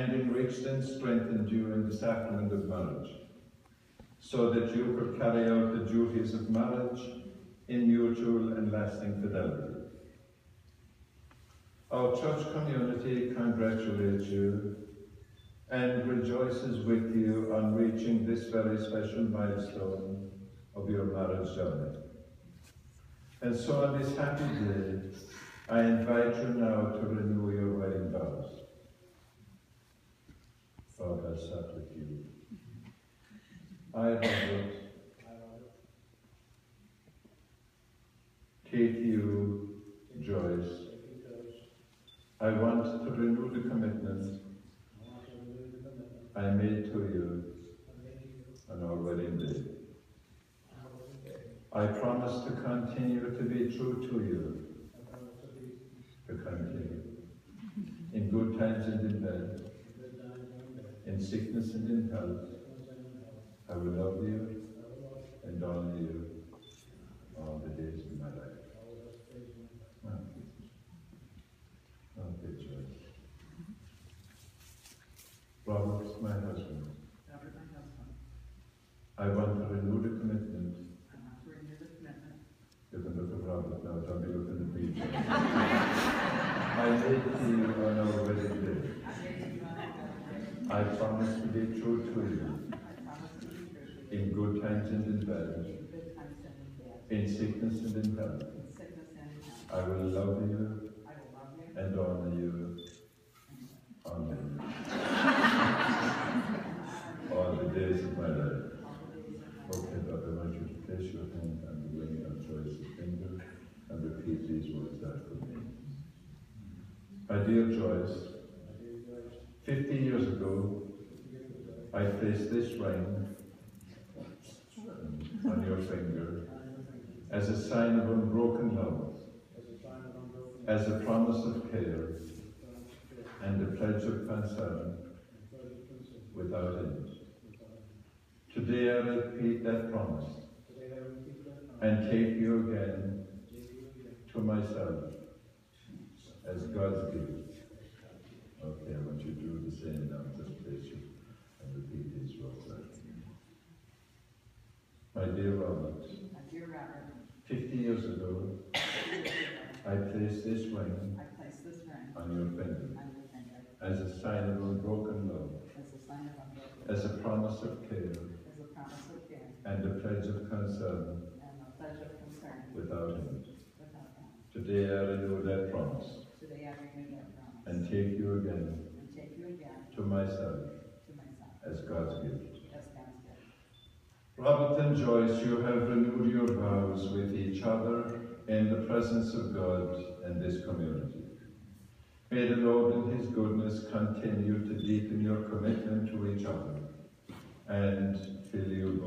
and enriched and strengthened in the sacrament of marriage, so that you could carry out the duties of marriage in mutual and lasting fidelity. Our church community congratulates you and rejoices with you on reaching this very special milestone of your marriage journey. And so on this happy day, I invite you now to renew your wedding vows. Start with you. I, Robert, take you, Joyce. I want to renew the commitment I made to you on our wedding day. I promise to continue to be true to you, to continue, in good times and in bad, in sickness and in health. I will love you and honor you all the days of my life. Robert, my husband, Robert, my husband, I want to renew the commitment. I want to renew the commitment You can look at Robert now, don't be looking at me. I made to you on our wedding day. I made you on that day. I promise to be true to you I promise to be true to you in good times and in bad, in good times and in bad, in sickness and in health. in sickness and in health. I will love you I will love you and honor you. Amen. All the days of my life. all the days of my life. Okay, Doc, I want you to place your hand on the ring of Joyce's finger and repeat these words after me. My dear Joyce, 50 years ago, I placed this ring on your finger as a sign of unbroken love, as a promise of care, and a pledge of concern without end. Today I repeat that promise and take you again to myself as God's gift. Okay, I want you to do the same now, just place you and repeat these words after me. My dear Robert, My dear Robert, 50 years ago, I placed this ring I place this ring on your finger on your finger. as a sign of unbroken love, as a sign of unbroken, as a promise of care, as a promise of care. and a pledge of concern and a pledge of concern. without end. without end. Today I renew that promise Today I renew that promise. and take you again and take you again to myself to myself. as God's gift. Robert and Joyce, you have renewed your vows with each other in the presence of God and this community. May the Lord in his goodness continue to deepen your commitment to each other and fill you